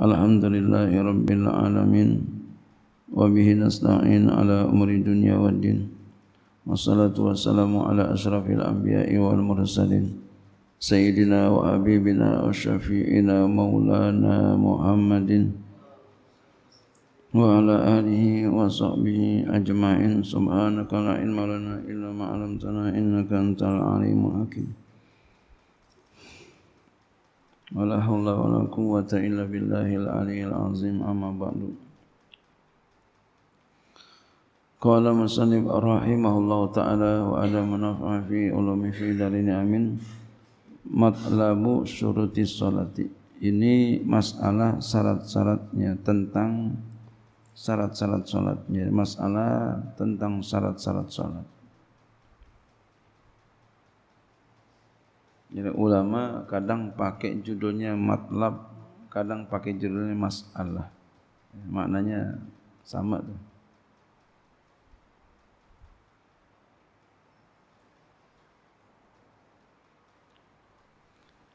الحمد لله رب العالمين وبه نستعين على أمر الدنيا والدين والصلاة والسلام على أشرف الأنبياء والمرسلين سيدنا وحبيبنا وشفيعنا مولانا محمد وعلى آله وصحبه أجمعين. سبحانك لا علم لنا إلا ما علمتنا إنك أنت العليم الحكيم. Wala hawla wa la quwwata illa billahi al-aliyyil azim. Amma ba'du. Qala masanib rahimahullahu ta'ala wa ala manafa fi ulumi fi dalil amin. Matlabu syuruti salati. Ini masalah syarat-syaratnya tentang syarat-syarat salatnya. Masalah tentang syarat-syarat salat. Jadi ulama kadang pakai judulnya matlab, kadang pakai judulnya masalah. Maknanya sama tu.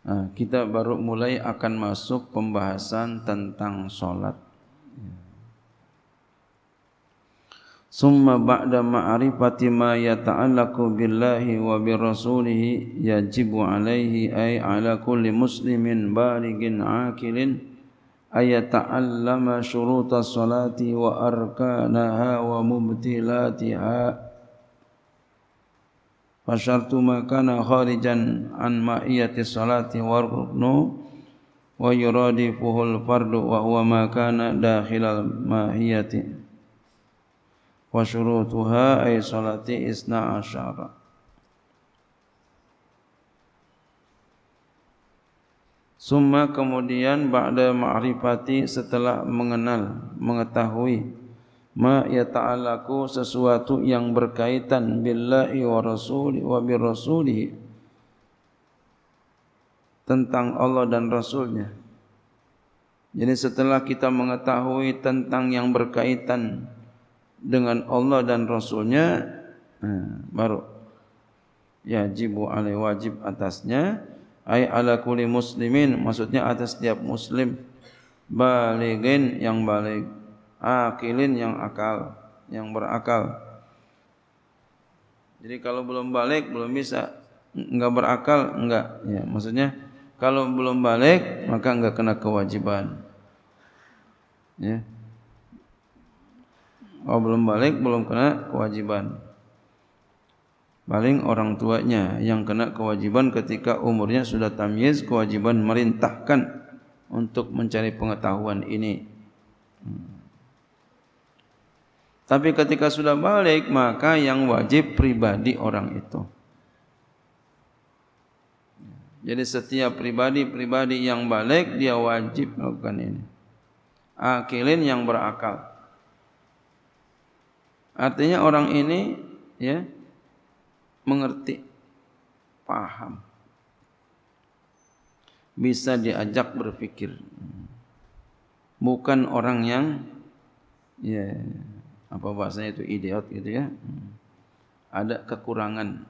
Nah, kita baru mulai akan masuk pembahasan tentang solat. Summa ba'da ma'rifati ma yata'allaqu billahi wa bi rasulihi yajibu alaihi ay ala kulli muslimin baligin akilin ay yata'allama syuruta salati wa arkanaha wa mubtilatiha fa syartu ma kana kharijan an ma'iyati salati wa ruknu wa yuradifuhu al-fardu wa huwa ma kana dakhilal ma'iyati wa syurutuha ay salati isna asyara Summa kemudian ba'da ma'rifati setelah mengenal, mengetahui ma yata'alaku sesuatu yang berkaitan billahi wa rasuli wa bi rasulihi tentang Allah dan Rasulnya. Jadi setelah kita mengetahui tentang yang berkaitan dengan Allah dan Rasulnya hmm, baru yajibu alai wajib atasnya ay ala kulli muslimin maksudnya atas setiap muslim baligin yang balik akilin yang akal yang berakal. Jadi kalau belum balik belum bisa enggak berakal enggak ya maksudnya kalau belum balik maka enggak kena kewajiban. Ya Oh belum balik belum kena kewajiban. Paling orang tuanya yang kena kewajiban ketika umurnya sudah tamyiz kewajiban merintahkan untuk mencari pengetahuan ini. Hmm. Tapi ketika sudah balik maka yang wajib pribadi orang itu. Jadi setiap pribadi-pribadi yang balik dia wajib melakukan ini. Akilin yang berakal. Artinya orang ini ya mengerti, paham. Bisa diajak berpikir. Bukan orang yang ya apa bahasanya itu idiot gitu ya. Ada kekurangan.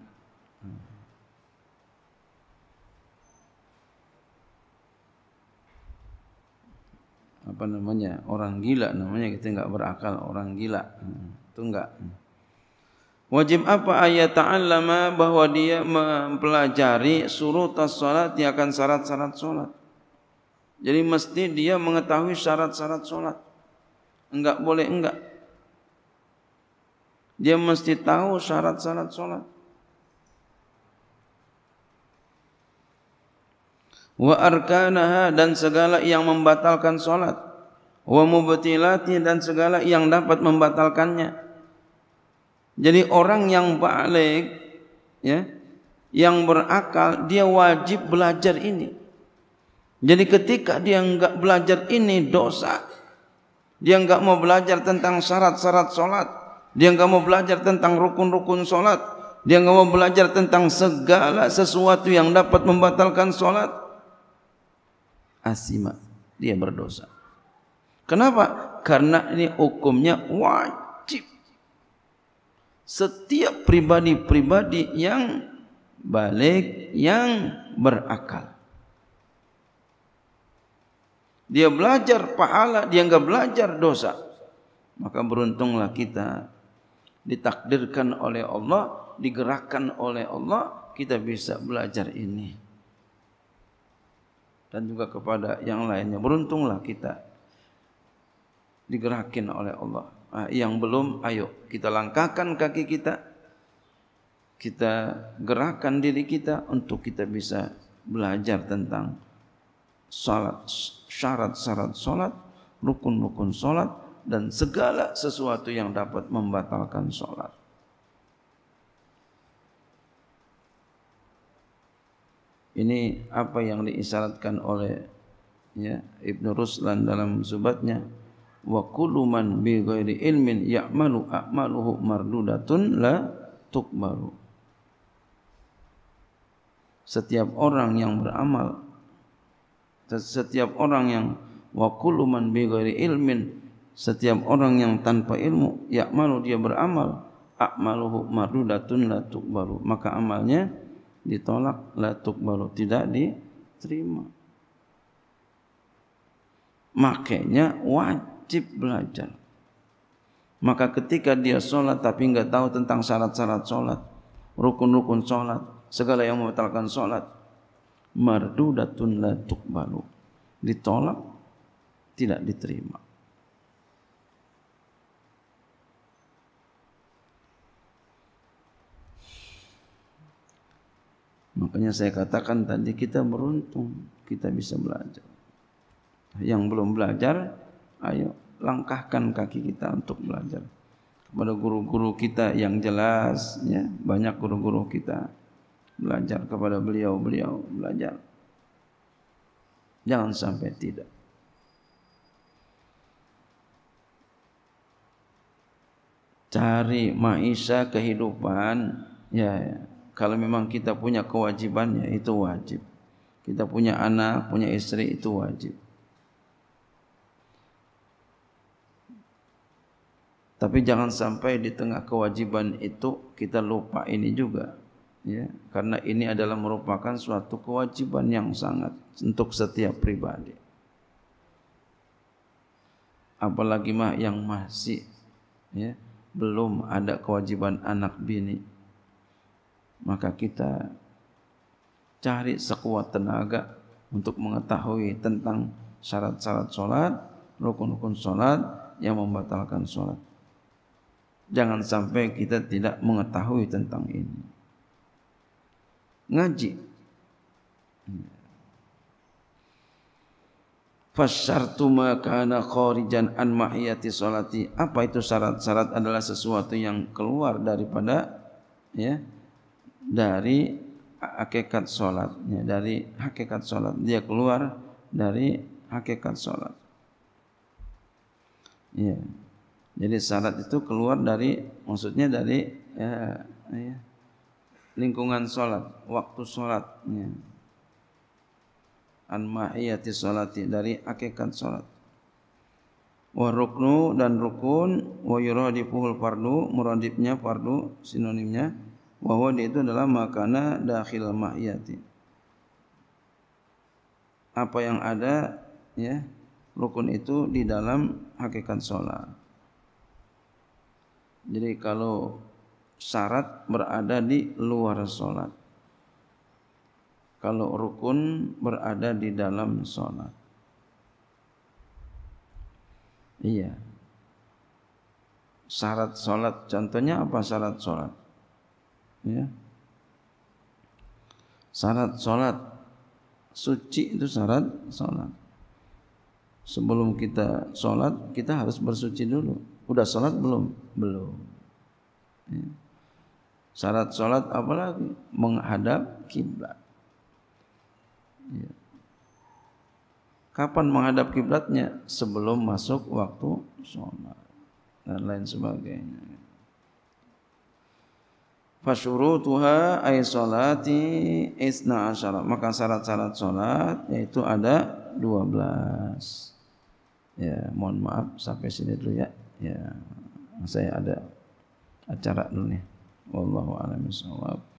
Apa namanya? Orang gila namanya kita enggak berakal, orang gila. Hmm itu enggak. Wajib apa ayat ta'allama bahwa dia mempelajari surut salat yang akan syarat-syarat solat. Jadi mesti dia mengetahui syarat-syarat solat. Enggak boleh enggak. Dia mesti tahu syarat-syarat solat. Wa arkanaha dan segala yang membatalkan solat. Wa mubtilati dan segala yang dapat membatalkannya. Jadi orang yang balik ya, yang berakal dia wajib belajar ini. Jadi ketika dia enggak belajar ini dosa. Dia enggak mau belajar tentang syarat-syarat solat. Dia enggak mau belajar tentang rukun-rukun solat. Dia enggak mau belajar tentang segala sesuatu yang dapat membatalkan solat. Asima dia berdosa. Kenapa? Karena ini hukumnya wajib setiap pribadi-pribadi yang balik yang berakal. Dia belajar pahala, dia enggak belajar dosa. Maka beruntunglah kita ditakdirkan oleh Allah, digerakkan oleh Allah, kita bisa belajar ini. Dan juga kepada yang lainnya, beruntunglah kita digerakkan oleh Allah. Nah, yang belum, ayo kita langkahkan kaki kita, kita gerakkan diri kita untuk kita bisa belajar tentang salat, syarat-syarat salat, rukun-rukun salat dan segala sesuatu yang dapat membatalkan salat. Ini apa yang diisyaratkan oleh ya, Ibn Ruslan dalam subatnya wa kullu man bi ghairi ilmin ya'malu a'maluhu mardudatun la tuqbalu setiap orang yang beramal setiap orang yang wa kullu man bi ghairi ilmin setiap orang yang tanpa ilmu ya'malu dia beramal a'maluhu mardudatun la tuqbalu maka amalnya ditolak la tuqbalu tidak diterima. Makanya wajib belajar. Maka ketika dia solat tapi enggak tahu tentang syarat-syarat solat rukun-rukun solat segala yang membatalkan solat mardudatun la tuqbalu. Ditolak tidak diterima. Makanya saya katakan tadi kita beruntung kita bisa belajar. Yang belum belajar ayo langkahkan kaki kita untuk belajar. Kepada guru-guru kita yang jelas ya. Banyak guru-guru kita belajar. Kepada beliau-beliau belajar. Jangan sampai tidak. Cari maisha kehidupan ya, ya. Kalau memang kita punya kewajibannya itu wajib. Kita punya anak punya istri itu wajib tapi jangan sampai di tengah kewajiban itu kita lupa ini juga ya karena ini adalah merupakan suatu kewajiban yang sangat untuk setiap pribadi apalagi mah yang masih ya belum ada kewajiban anak bini maka kita cari sekuat tenaga untuk mengetahui tentang syarat-syarat solat, rukun-rukun solat yang membatalkan solat. Jangan sampai kita tidak mengetahui tentang ini ngaji. Fasyartu makana kharijan an mahiyati salati. Apa itu syarat-syarat adalah sesuatu yang keluar daripada ya dari hakikat salatnya, dari hakikat salat. Dia keluar dari hakikat salat. Ya. Jadi syarat itu keluar dari maksudnya dari ya, ya lingkungan solat, waktu solatnya. An ma'iyati solati dari hakikat solat. Wa ruknu dan rukun wa yuradifuhul fardu muradifnya fardu sinonimnya bahwa dia itu adalah makana dakhil ma'iyati. Apa yang ada ya rukun itu di dalam hakikat solat. Jadi kalau syarat berada di luar solat. Kalau rukun berada di dalam solat. Iya. Syarat solat, contohnya apa syarat solat? Ya. Syarat solat, suci itu syarat solat. Sebelum kita solat, kita harus bersuci dulu. Udah solat belum? Belum. Ya. Syarat solat apa lagi? Menghadap kiblat. Ya. Kapan menghadap kiblatnya? Sebelum masuk waktu solat dan lain sebagainya. Fasyurutuha ay salati isna asyara. Maka syarat-syarat solat yaitu ada 12. Ya, mohon maaf sampai sini dulu ya. Ya, saya ada acara dulu nih. Wallahu a'lam bishawab.